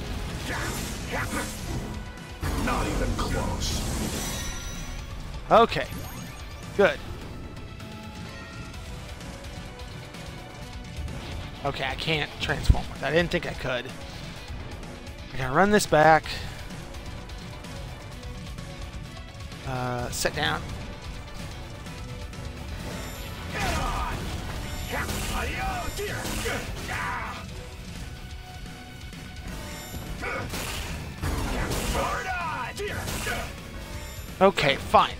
Even close. Okay. Good. Okay, I can't transform with that. I didn't think I could. I gotta run this back. Uh, sit down. Okay, fine.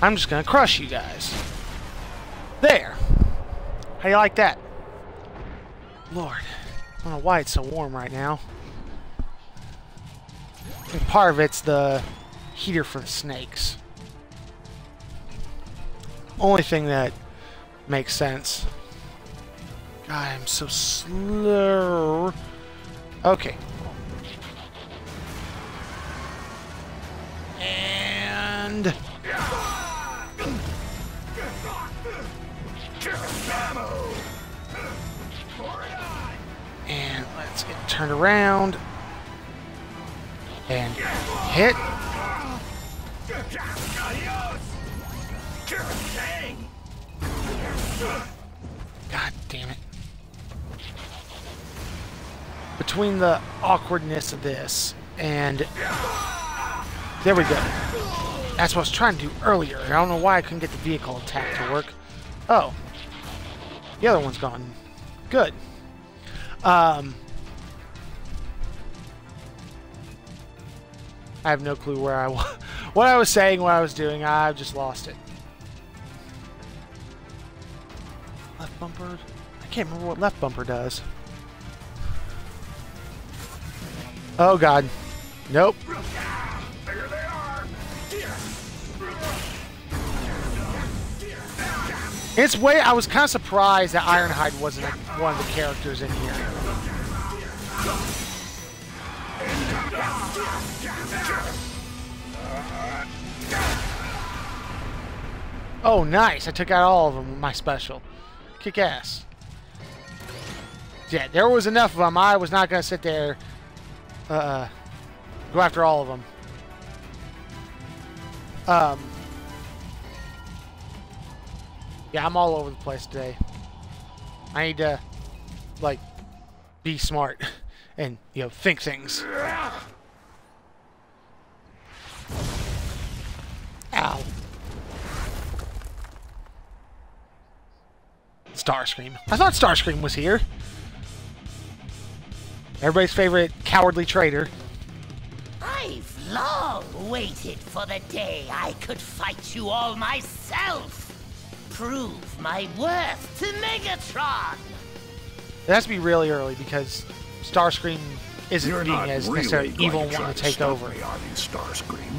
I'm just gonna crush you guys. There. How you like that? Lord. I don't know why it's so warm right now. And part of it's the heater for the snakes. Only thing that makes sense. God, I'm so slow. Okay. And... And let's get turned around. And hit. God Between the awkwardness of this and... There we go. That's what I was trying to do earlier. I don't know why I couldn't get the vehicle attack to work. Oh. The other one's gone. Good. Um... I have no clue where I was. What I was saying, what I was doing, I've just lost it. Left bumper? I can't remember what left bumper does. Oh god. Nope. It's way. I was kind of surprised that Ironhide wasn't one of the characters in here. Oh, nice. I took out all of them with my special. Kick ass. Yeah, there was enough of them. I was not going to sit there, uh, go after all of them. Um, yeah, I'm all over the place today. I need to like be smart and you know think things. Ow. Starscream. I thought Starscream was here. Everybody's favorite cowardly traitor. I've long waited for the day I could fight you all myself. Prove my worth to Megatron. It has to be really early because Starscream isn't You're being as really necessarily evil to and try wanting to to take stop over. me, are you, Starscream?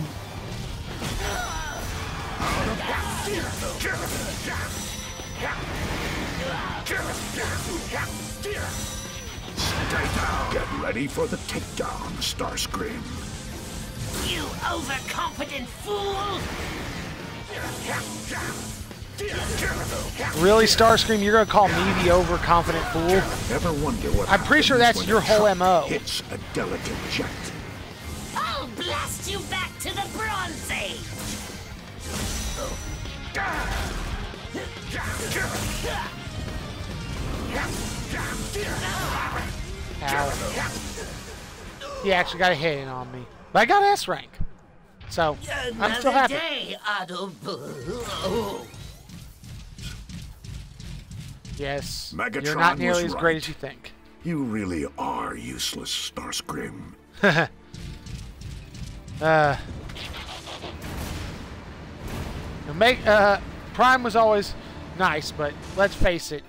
Stay down. Get ready for the takedown, Starscream. You overconfident fool! Really, Starscream, you're gonna call me the overconfident fool? Ever wonder what I'm pretty sure that's your whole truck MO. Hits a delicate jet. I'll blast you back to the Bronze Age! Oh. Ow. He actually got a hit in on me. But I got S rank. So, I'm still happy. day, Autobot. Yes. You're not nearly was as great as you think. You really are useless, Starscream. Uh, make uh, Prime was always nice, but let's face it,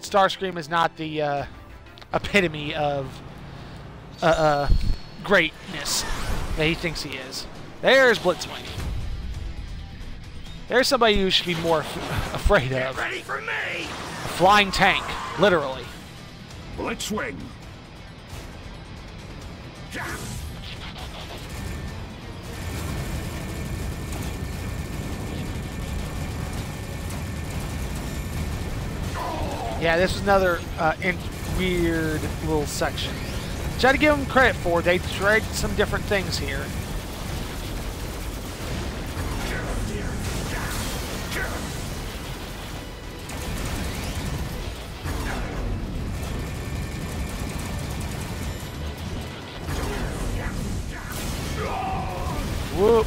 Starscream is not the uh, epitome of uh, uh, greatness that he thinks he is. There's Blitzwing. There's somebody you should be more af- afraid of. Ready for me! A flying tank, literally. Blitzwing. Yeah, this was another uh, weird little section. Try to give them credit for. They tried some different things here. Whoop.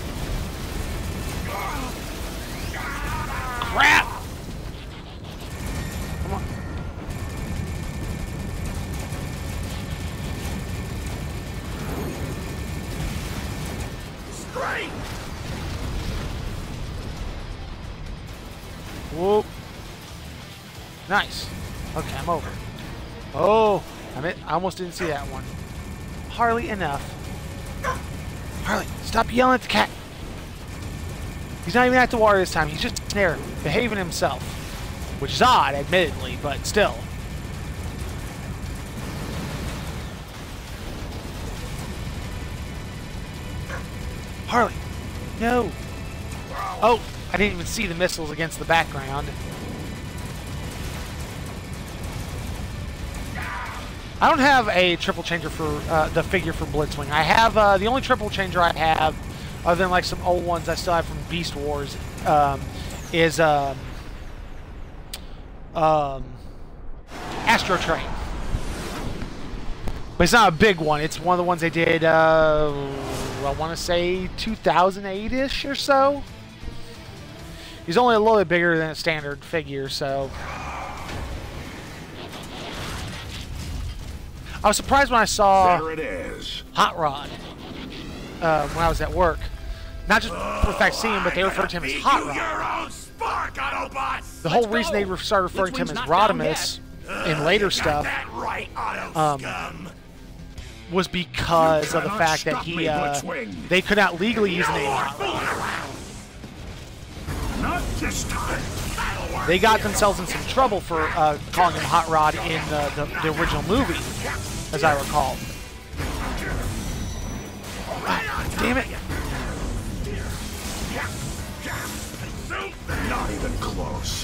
Nice. Okay, I'm over. Oh, I, mean, I almost didn't see that one. Harley enough. Harley, stop yelling at the cat. He's not even at the water this time. He's just there, behaving himself. Which is odd, admittedly, but still. Harley, no. Oh, I didn't even see the missiles against the background. I don't have a triple changer for uh, the figure for Blitzwing. I have uh, the only triple changer I have, other than like some old ones I still have from Beast Wars, um, is um, um, Astrotrain. But it's not a big one. It's one of the ones they did. Uh, I want to say 2008ish or so. He's only a little bit bigger than a standard figure, so. I was surprised when I saw There it is. Hot Rod uh, when I was at work. Not just for the fact seeing him, but they referred to him as Hot Rod. Spark! The whole reason they started referring to him as Blitzwing's not down Rodimus in later stuff right, Um, was because of the fact that he uh, they could not legally use the name No more Hot Rod. fooling around. Not this time. They got themselves in some trouble for uh, calling him Hot Rod in the, the, the original movie, as I recall. Ah, damn it! Not even close.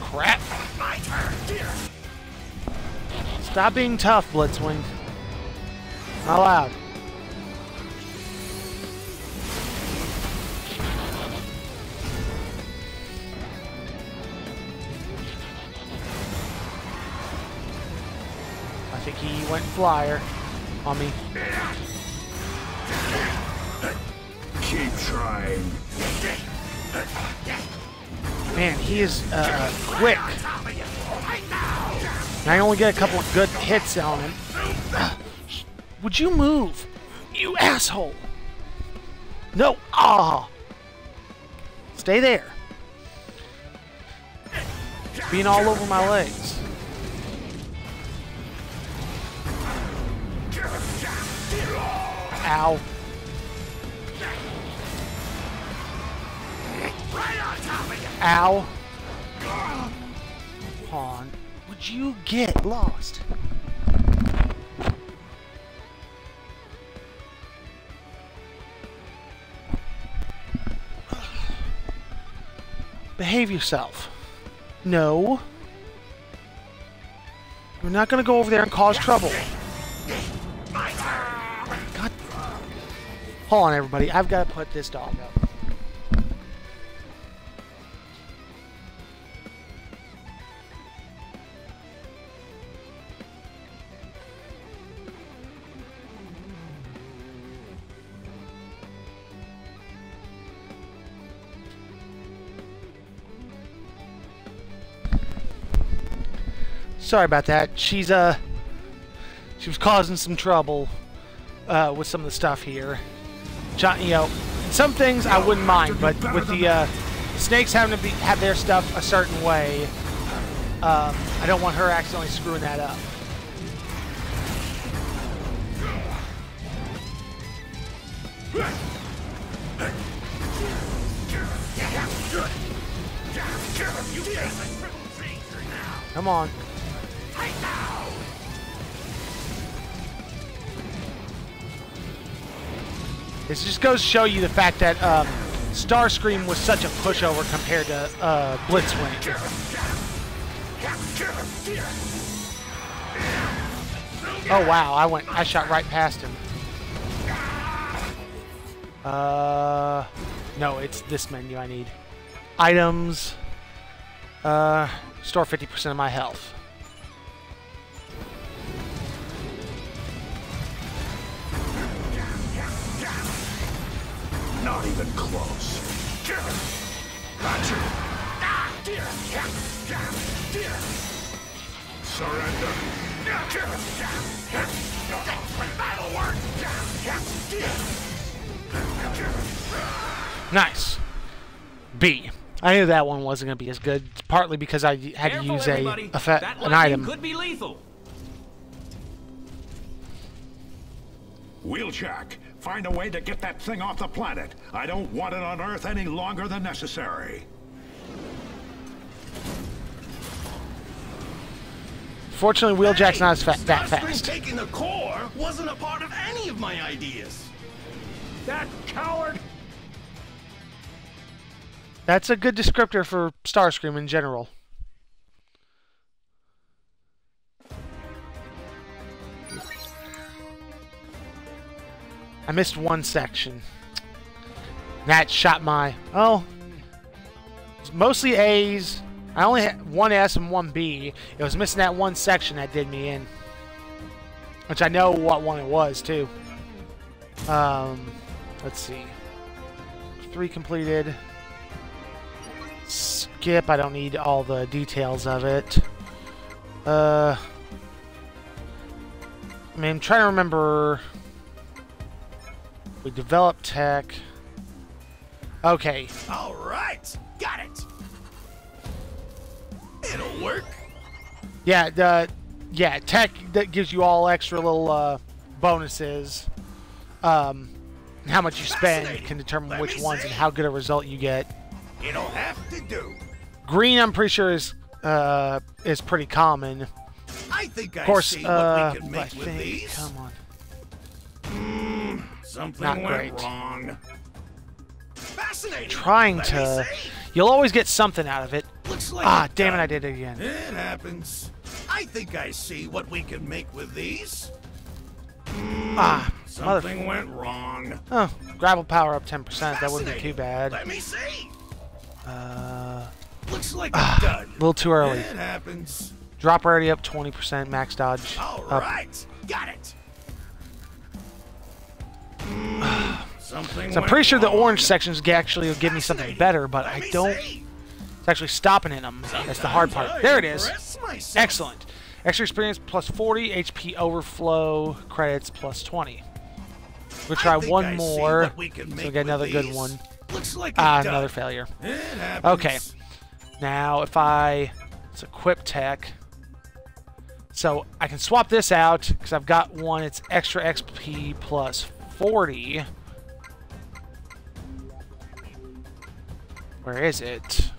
Crap! Stop being tough, Blitzwing. Not allowed. Think he went flyer on me. Keep trying. Man, he is uh, quick. I only get a couple of good hits on him. Would you move? You asshole! No! Ah! Stay there. Being all over my legs. Ow. Ow. Han, would you get lost? Behave yourself. No. We're not gonna go over there and cause trouble. Hold on, everybody. I've got to put this dog up. Sorry about that. She's uh she was causing some trouble uh, with some of the stuff here. You know, some things I wouldn't mind, but with the uh, snakes having to be have their stuff a certain way, um, I don't want her accidentally screwing that up. Come on. This just goes to show you the fact that um, Starscream was such a pushover compared to uh, Blitzwing. Oh wow, I went, I shot right past him. Uh, no, it's this menu I need. Items. Uh, store 50% of my health. Not even close. Gotcha. Surrender. Nice. B. I knew that one wasn't going to be as good, partly because I had Careful, to use a, everybody. a fa- an item. could be lethal. Wheeljack, find a way to get that thing off the planet. I don't want it on Earth any longer than necessary. Fortunately, Wheeljack's not as fa- that Starscream fast. taking the core wasn't a part of any of my ideas. That coward! That's a good descriptor for Starscream in general. I missed one section. That shot my... Oh. It's mostly A's. I only had one S and one B. It was missing that one section that did me in. Which I know what one it was, too. Um, let's see. Three completed. Skip, I don't need all the details of it. Uh, I mean, I'm trying to remember. We develop tech. Okay, All right, got it. It'll work. yeah, the yeah tech that gives you all extra little uh, bonuses. Um, how much you spend can determine Let which ones see. and how good a result you get. It'll have to do. Green, I'm pretty sure is uh, is pretty common. I think I Of course, see uh, what we can I make with these. come on. Something not went great. wrong. Fascinating. Trying to, you'll always get something out of it. Looks like Ah, damn it. I did it again. It happens. I think I see what we can make with these. Ah, mother. Something went wrong. Oh, gravel power up 10%. That wouldn't be too bad. Let me see. Uh, Looks like Ah, done. a little too early. It happens. Drop rarity up 20%, max dodge All up. right, got it. So I'm pretty sure the orange sections actually will give me something better, but I don't. It's actually stopping in them. That's the hard part. There it is. Excellent. Extra experience plus 40, HP overflow credits plus 20. We'll try one I more. we can So we get another good these. one. Looks like Ah, another failure. Okay. Now, if I... It's equip tech. So, I can swap this out, because I've got one. It's extra XP plus 40. Where is it?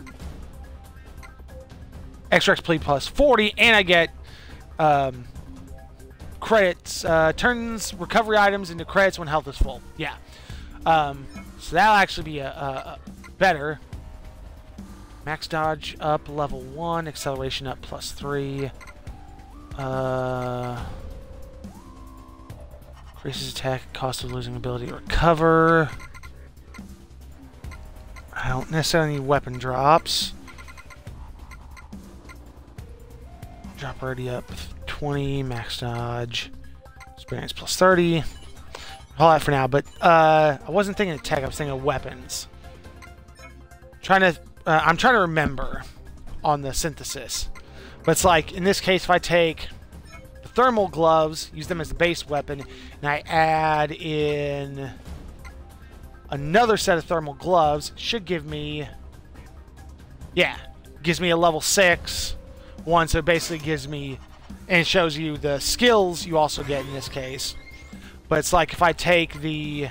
Extra XP plus 40, and I get um, credits. Uh, turns recovery items into credits when health is full. Yeah. Um, so that'll actually be a, a, a better. Max dodge up level 1, acceleration up plus 3. Uh, increases attack, cost of losing ability to recover. I don't necessarily need weapon drops. Drop already up 20, max dodge, experience plus 30. All that for now, but uh, I wasn't thinking of tech, I was thinking of weapons. Trying to, uh, I'm trying to remember on the synthesis. But it's like, in this case, if I take thermal gloves, use them as the base weapon, and I add in another set of thermal gloves, should give me, yeah, gives me a level 6 one, so it basically gives me, and shows you the skills you also get in this case. But it's like if I take the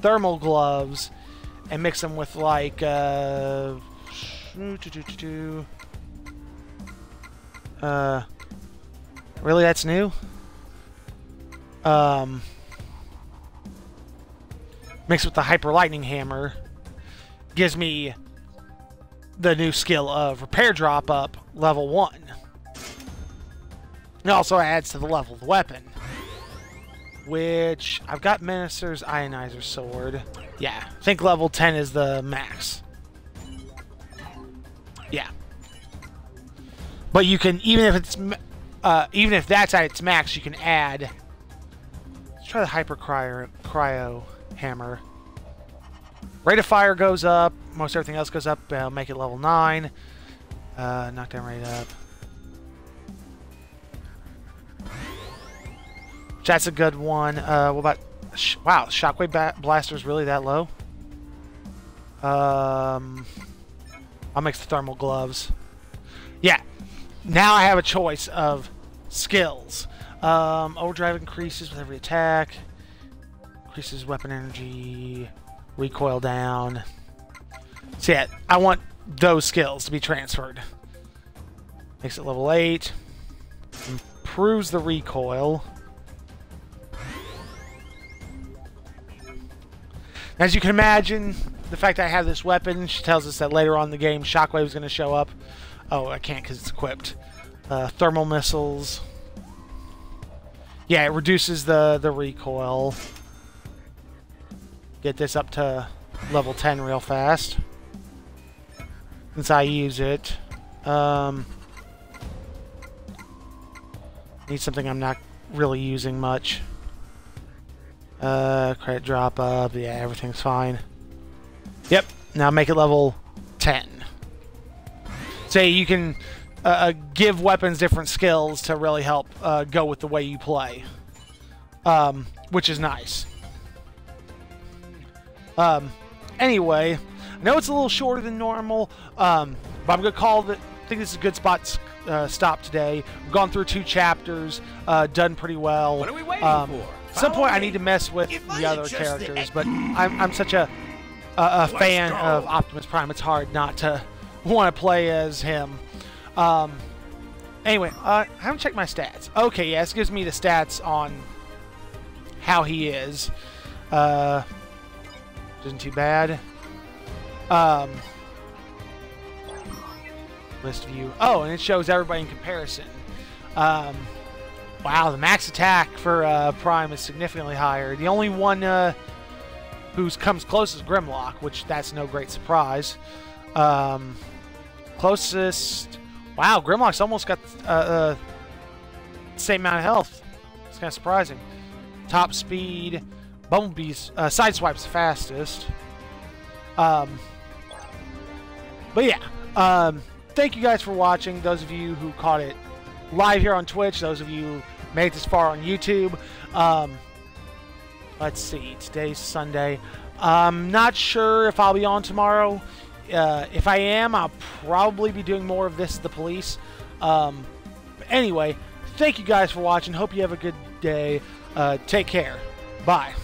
thermal gloves and mix them with like uh, uh really that's new um mixed with the hyper lightning hammer gives me the new skill of repair drop up level 1 it also adds to the level of the weapon which I've got Minister's Ionizer Sword. Yeah, I think level 10 is the max. Yeah. But you can, even if it's, uh, even if that's at its max, you can add. Let's try the Hyper Cryo, cryo Hammer. Rate of fire goes up. Most everything else goes up. Uh, make it level 9. Uh, knockdown rate up. That's a good one. Uh, what about... Sh wow, Shockwave ba Blaster's really that low? Um, I'll mix the thermal gloves. Yeah. Now I have a choice of skills. Um, overdrive increases with every attack. Increases weapon energy. Recoil down. So yeah, I want those skills to be transferred. Makes it level 8. Improves the recoil. As you can imagine, the fact that I have this weapon, she tells us that later on in the game, Shockwave is going to show up. Oh, I can't because it's equipped. Uh, thermal missiles. Yeah, it reduces the, the recoil. Get this up to level 10 real fast. Since I use it. Um, need something I'm not really using much. Uh, credit drop up. Yeah, everything's fine. Yep. Now make it level 10. Say you can uh, uh, give weapons different skills to really help uh, go with the way you play. Um, which is nice. Um, anyway, I know it's a little shorter than normal, um, but I'm to call it. I think this is a good spot to uh, stop today. We've gone through two chapters, uh, done pretty well. What are we waiting um, for? At some point, I need to mess with If the other the characters, e- but I'm, I'm such a a, a fan go. of Optimus Prime. It's hard not to want to play as him. Um, anyway, uh, I haven't checked my stats. Okay, this gives me the stats on how he is. Uh, isn't too bad. Um, list view. Oh, and it shows everybody in comparison. Um, wow, the max attack for uh, Prime is significantly higher. The only one uh, who comes close is Grimlock, which that's no great surprise. Um, Closest. Wow, Grimlock's almost got uh, uh, same amount of health. It's kind of surprising. Top speed. Bumblebee's uh, sideswipe's fastest. Um, but yeah, um, thank you guys for watching. Those of you who caught it live here on Twitch, those of you made this far on YouTube. Um, let's see, today's Sunday. I'm not sure if I'll be on tomorrow. Uh, if I am, I'll probably be doing more of this, the police. Um, anyway, thank you guys for watching. Hope you have a good day. Uh, take care. Bye.